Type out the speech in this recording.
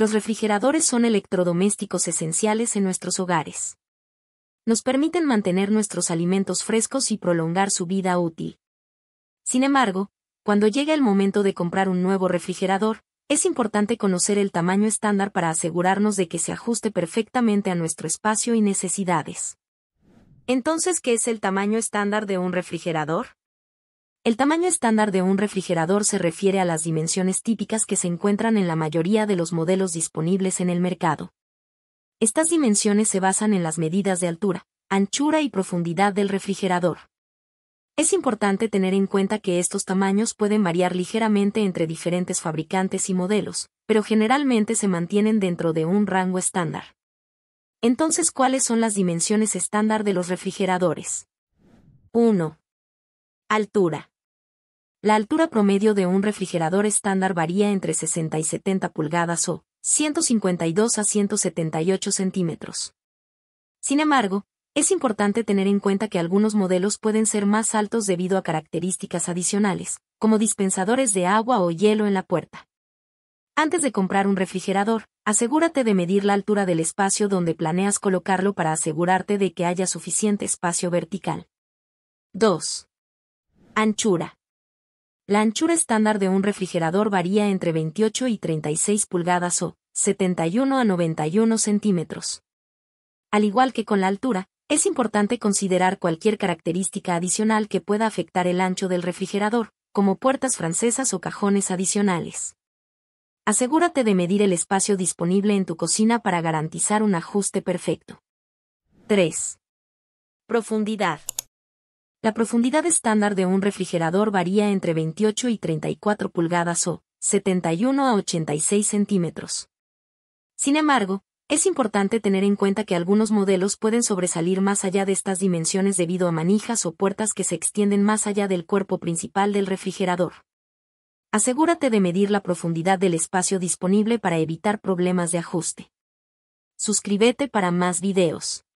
Los refrigeradores son electrodomésticos esenciales en nuestros hogares. Nos permiten mantener nuestros alimentos frescos y prolongar su vida útil. Sin embargo, cuando llega el momento de comprar un nuevo refrigerador, es importante conocer el tamaño estándar para asegurarnos de que se ajuste perfectamente a nuestro espacio y necesidades. Entonces, ¿qué es el tamaño estándar de un refrigerador? El tamaño estándar de un refrigerador se refiere a las dimensiones típicas que se encuentran en la mayoría de los modelos disponibles en el mercado. Estas dimensiones se basan en las medidas de altura, anchura y profundidad del refrigerador. Es importante tener en cuenta que estos tamaños pueden variar ligeramente entre diferentes fabricantes y modelos, pero generalmente se mantienen dentro de un rango estándar. Entonces, ¿cuáles son las dimensiones estándar de los refrigeradores? 1. Altura. La altura promedio de un refrigerador estándar varía entre 60 y 70 pulgadas o 152 a 178 centímetros. Sin embargo, es importante tener en cuenta que algunos modelos pueden ser más altos debido a características adicionales, como dispensadores de agua o hielo en la puerta. Antes de comprar un refrigerador, asegúrate de medir la altura del espacio donde planeas colocarlo para asegurarte de que haya suficiente espacio vertical. 2. Anchura. La anchura estándar de un refrigerador varía entre 28 y 36 pulgadas o 71 a 91 centímetros. Al igual que con la altura, es importante considerar cualquier característica adicional que pueda afectar el ancho del refrigerador, como puertas francesas o cajones adicionales. Asegúrate de medir el espacio disponible en tu cocina para garantizar un ajuste perfecto. 3. Profundidad. La profundidad estándar de un refrigerador varía entre 28 y 34 pulgadas o 71 a 86 centímetros. Sin embargo, es importante tener en cuenta que algunos modelos pueden sobresalir más allá de estas dimensiones debido a manijas o puertas que se extienden más allá del cuerpo principal del refrigerador. Asegúrate de medir la profundidad del espacio disponible para evitar problemas de ajuste. Suscríbete para más videos.